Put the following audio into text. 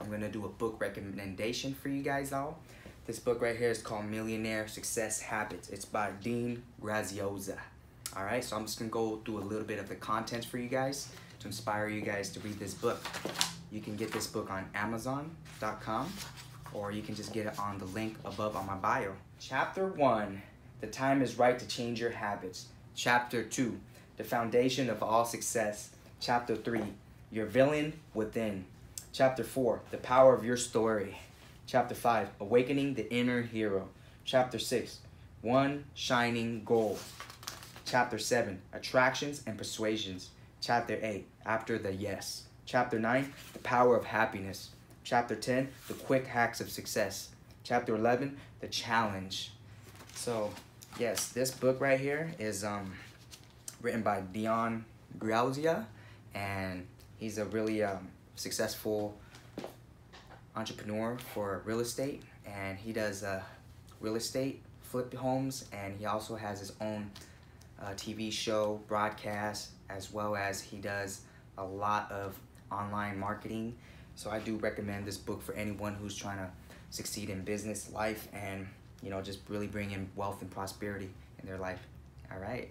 I'm gonna do a book recommendation for you guys all. This book right here is called Millionaire Success Habits. It's by Dean Graziosi. All right, so I'm just gonna go through a little bit of the content for you guys to inspire you guys to read this book. You can get this book on Amazon.com or you can just get it on the link above on my bio. Chapter one, the time is right to change your habits. Chapter two, the foundation of all success. Chapter three, your villain within. Chapter four, the power of your story. Chapter five, awakening the inner hero. Chapter six, one shining goal. Chapter 7, Attractions and Persuasions. Chapter 8, After the Yes. Chapter 9, The Power of Happiness. Chapter 10, The Quick Hacks of Success. Chapter 11, The Challenge. So, yes, this book right here is um, written by Dean Graziosi, and he's a really um, successful entrepreneur for real estate, and he does uh, real estate flip homes, and he also has his own uh, TV show, broadcast, as well as he does a lot of online marketing. So I do recommend this book for anyone who's trying to succeed in business, life, and you know just really bring in wealth and prosperity in their life. All right.